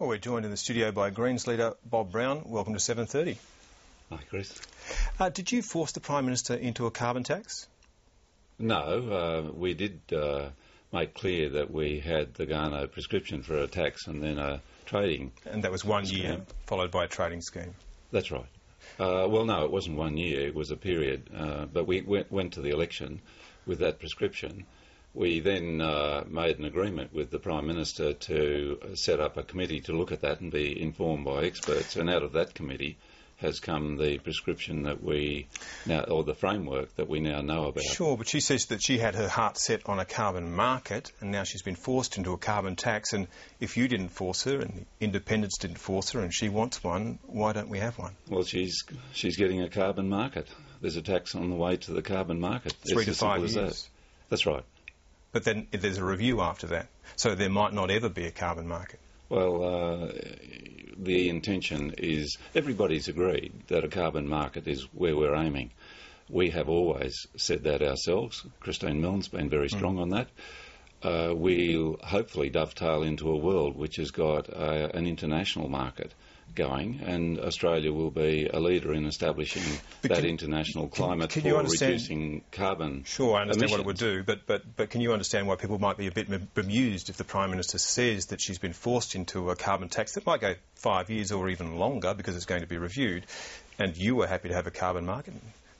Well, we're joined in the studio by Greens leader Bob Brown. Welcome to 7.30. Hi, Chris. Uh, did you force the Prime Minister into a carbon tax? No, uh, we did uh, make clear that we had the Garnaut prescription for a tax and then a trading. And that was one scheme. year, followed by a trading scheme. That's right. Uh, well, no, it wasn't one year, it was a period. Uh, but we went, went to the election with that prescription. We then uh, made an agreement with the Prime Minister to set up a committee to look at that and be informed by experts. And out of that committee has come the prescription that we now, or the framework that we now know about. Sure, but she says that she had her heart set on a carbon market and now she's been forced into a carbon tax. And if you didn't force her and the independents didn't force her and she wants one, why don't we have one? Well, she's she's getting a carbon market. There's a tax on the way to the carbon market. Three It's to five years. that. That's right. But then there's a review after that. So there might not ever be a carbon market. Well, uh, the intention is everybody's agreed that a carbon market is where we're aiming. We have always said that ourselves. Christine Milne's been very strong on that. Uh, we'll hopefully dovetail into a world which has got uh, an international market going, and Australia will be a leader in establishing But that can- international climate can for you understand- reducing carbon. Sure, I understand what it would emissions. do, but, but, but can you understand why people might be a bit bemused if the Prime Minister says that she's been forced into a carbon tax that might go five years or even longer because it's going to be reviewed, and you were happy to have a carbon market?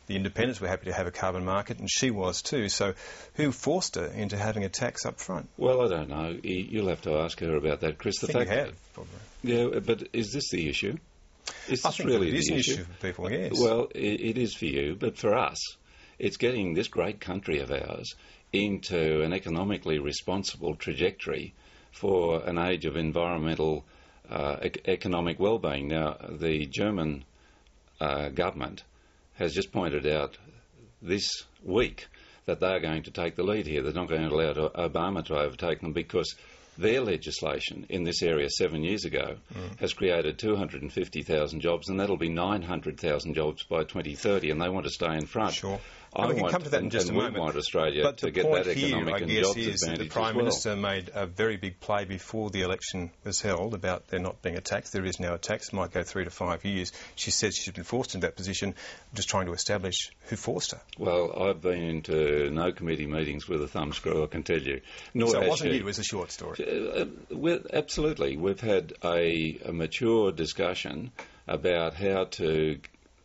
The independents were happy to have a carbon market, and she was too. So, who forced her into having a tax up front? Well, I don't know. You'll have to ask her about that, Chris. I The think you fact have, probably. Yeah, but is this the issue? Is I this really it is the issue? issue for people, yes. Well, i it is for you, but for us, it's getting this great country of ours into an economically responsible trajectory for an age of environmental uh, ec- economic well-being. Now, the German uh, government has just pointed out this week that they're going to take the lead here. They're not going to allow Obama to overtake them because their legislation in this area seven years ago Mm. has created 250,000 jobs, and that'll be 900,000 jobs by 2030, and they want to stay in front. Sure. I we can want, come to that in just a moment. want Australia But to the get point that economic here, I and guess, jobs is that the Prime well. Minister made a very big play before the election was held about there not being a tax. There is now a tax. Might go three to five years. She says she's been forced into that position. just trying to establish who forced her. Well, I've been to no committee meetings with a thumbscrew, I can tell you. Nor so it wasn't she. you. It was a short story. Uh, absolutely. We've had a, a mature discussion about how to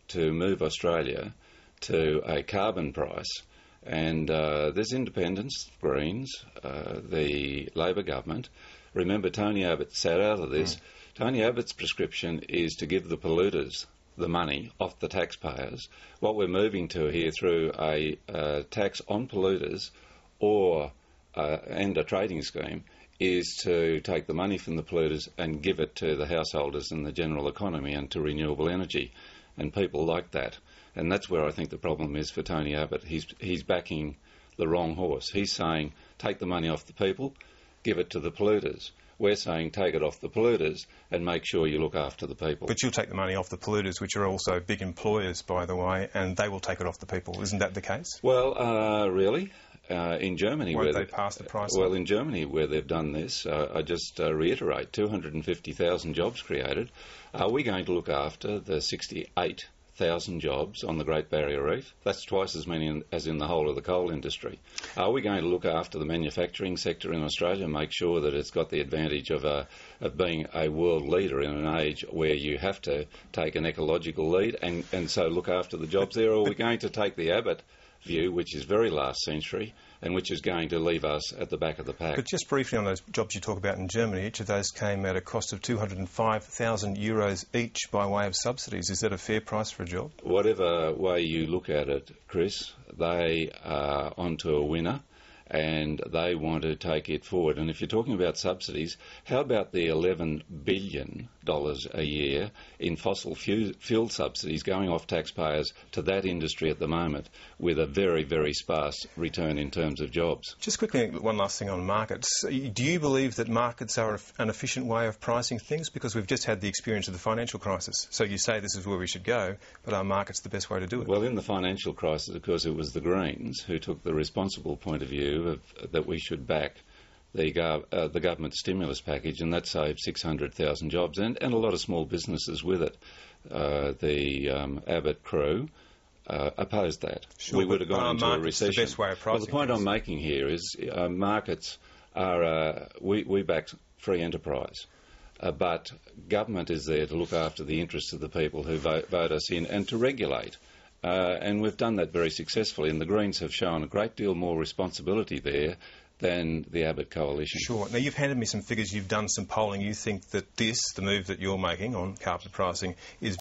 to move Australia to a carbon price. And uh, there's independents, Greens, uh, the Labor government. Remember, Tony Abbott sat out of this. Tony Abbott's prescription is to give the polluters the money off the taxpayers. What we're moving to here through a uh, tax on polluters or uh, and a trading scheme is to take the money from the polluters and give it to the householders and the general economy and to renewable energy. And people like that. And that's where I think the problem is for Tony Abbott. He's, he's backing the wrong horse. He's saying, take the money off the people, give it to the polluters. We're saying, take it off the polluters and make sure you look after the people. But you'll take the money off the polluters, which are also big employers, by the way, and they will take it off the people. Isn't that the case? Well, uh, really? Uh, in Germany, Won't where they pass the price Well, on? in Germany, where they've done this, uh, I just uh, reiterate: 250,000 jobs created. Are we going to look after the 68,000 jobs on the Great Barrier Reef? That's twice as many in, as in the whole of the coal industry. Are we going to look after the manufacturing sector in Australia and make sure that it's got the advantage of a, of being a world leader in an age where you have to take an ecological lead and, and so look after the jobs there? Or are we going to take the Abbott view, which is very last century and which is going to leave us at the back of the pack? But just briefly on those jobs you talk about in Germany, each of those came at a cost of 205,000 euros each by way of subsidies. Is that a fair price for a job? Whatever way you look at it, Chris, they are onto a winner and they want to take it forward. And if you're talking about subsidies, how about the $11 billion a year in fossil fu- fuel subsidies going off taxpayers to that industry at the moment with a very, very sparse return in terms of jobs? Just quickly, one last thing on markets. Do you believe that markets are an efficient way of pricing things? Because we've just had the experience of the financial crisis. So you say this is where we should go, but are markets the best way to do it? Well, in the financial crisis, of course, it was the Greens who took the responsible point of view of, that we should back the, uh, the government stimulus package, and that saved 600,000 jobs and, and a lot of small businesses with it. Uh, the um, Abbott crew uh, opposed that. Sure, we would have gone into a the recession. best way of well, the point things? I'm making here is uh, markets are uh, we, we back free enterprise. Uh, but government is there to look after the interests of the people who vote, vote us in and to regulate. Uh, and we've done that very successfully, and the Greens have shown a great deal more responsibility there than the Abbott coalition. Sure. Now, you've handed me some figures, you've done some polling. You think that this, the move that you're making on carbon pricing, is